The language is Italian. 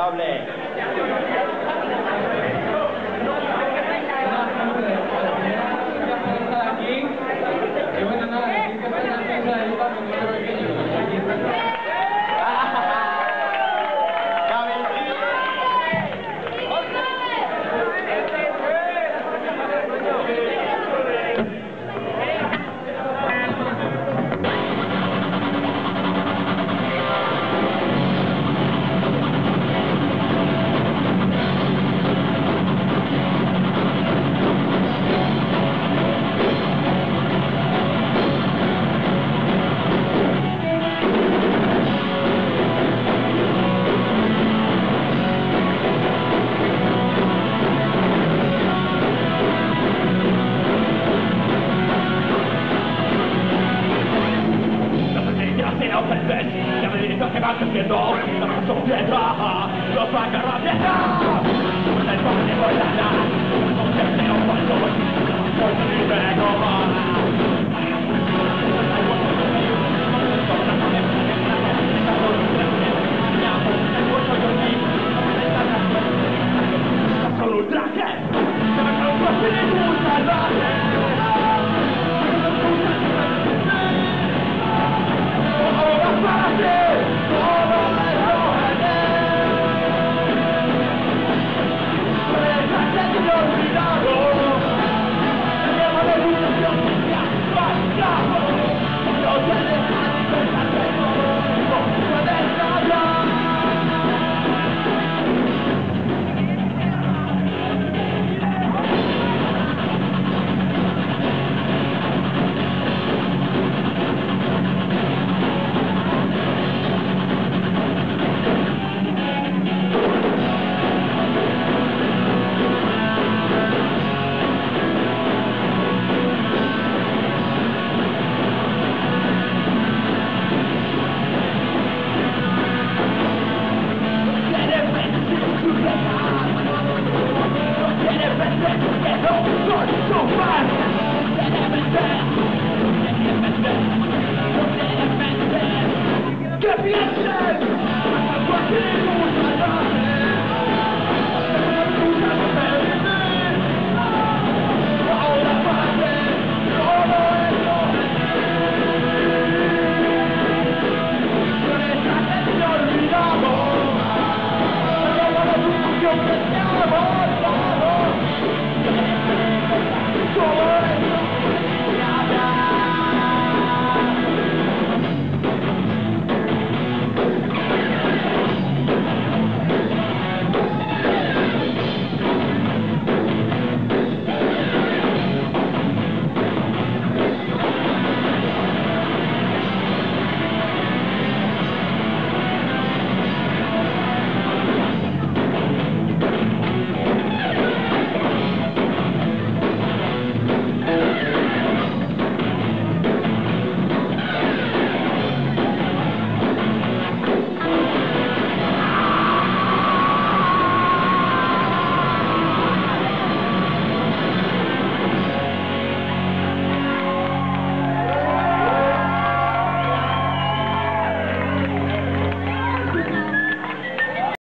diable. grande pietà, la faccio pietra, la sacra pietà. Nel pane voi la dà, non c'è meno valore, poi mi prego va. Salute la che, se la calma si risulta, la che. Get me out!